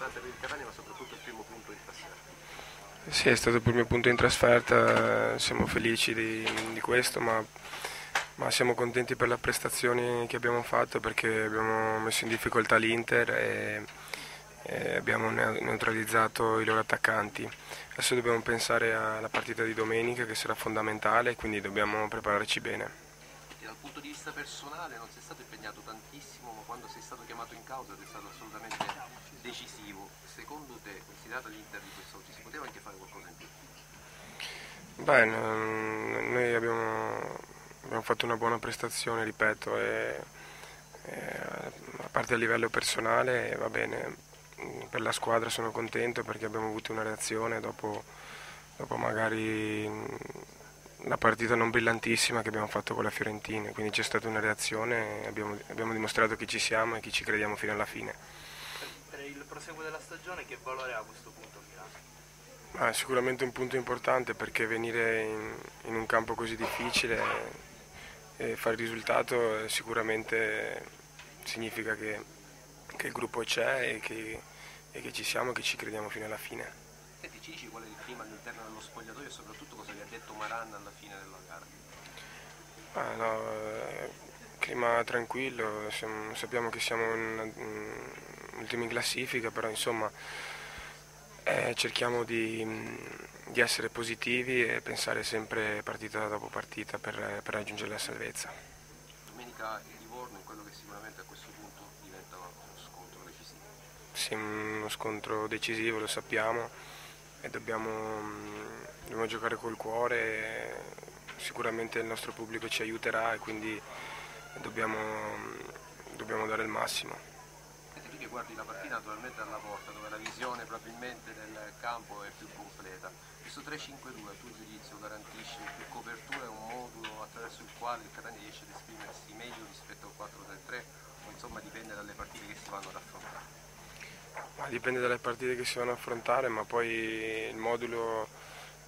importante per ma soprattutto il primo punto in trasferta. Sì, è stato il primo punto in trasferta, siamo felici di, di questo, ma, ma, siamo contenti per le prestazioni che abbiamo fatto perché abbiamo messo in difficoltà l'Inter e, e abbiamo neutralizzato i loro attaccanti. Adesso dobbiamo pensare alla partita di domenica che sarà fondamentale, quindi dobbiamo prepararci bene. E dal punto di vista personale non sei stato impegnato tantissimo, ma quando sei stato chiamato in causa sei stato assolutamente decisivo. Secondo te, considerato l'Inter di quest'oggi, si poteva anche fare qualcosa in più? Beh, noi abbiamo, abbiamo fatto una buona prestazione, ripeto, e, e a parte a livello personale va bene, per la squadra sono contento perché abbiamo avuto una reazione dopo, dopo magari la partita non brillantissima che abbiamo fatto con la Fiorentina, quindi c'è stata una reazione e abbiamo, abbiamo, dimostrato chi ci siamo e chi ci crediamo fino alla fine. Per il proseguo della stagione che valore ha questo punto Milano? Ah, sicuramente un punto importante perché venire in, in un campo così difficile e fare il risultato sicuramente significa che, che il gruppo c'è e che, e che ci siamo e che ci crediamo fino alla fine. Senti, ci dici qual è il clima all'interno dello spogliatoio e soprattutto cosa vi ha detto Maran alla fine della gara? Ah, no, eh, clima tranquillo, siamo, sappiamo che siamo in, in, ultimi in classifica, però insomma eh, cerchiamo di, di, essere positivi e pensare sempre partita dopo partita per, per raggiungere la salvezza. Domenica il Livorno in quello che sicuramente a questo punto diventa uno scontro decisivo. Sì, uno scontro decisivo, lo sappiamo e dobbiamo, dobbiamo giocare col cuore, sicuramente il nostro pubblico ci aiuterà e quindi dobbiamo, dobbiamo dare il massimo. E tu che guardi la partita naturalmente dalla porta dove la visione probabilmente del campo è più completa. Questo 3-5-2 a tuo giudizio garantisce più copertura e un modulo attraverso il quale il Catania riesce ad esprimersi meglio rispetto al 4-3-3 o insomma dipende dalle partite che si vanno ad affrontare? Ma dipende dalle partite che si vanno a affrontare, ma poi il modulo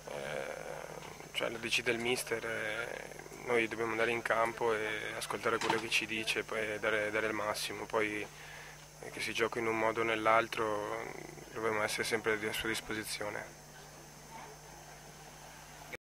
eh, cioè lo decide il mister, eh, noi dobbiamo andare in campo e ascoltare quello che ci dice e poi dare, dare il massimo, poi eh, che si giochi in un modo o nell'altro dobbiamo essere sempre a sua disposizione.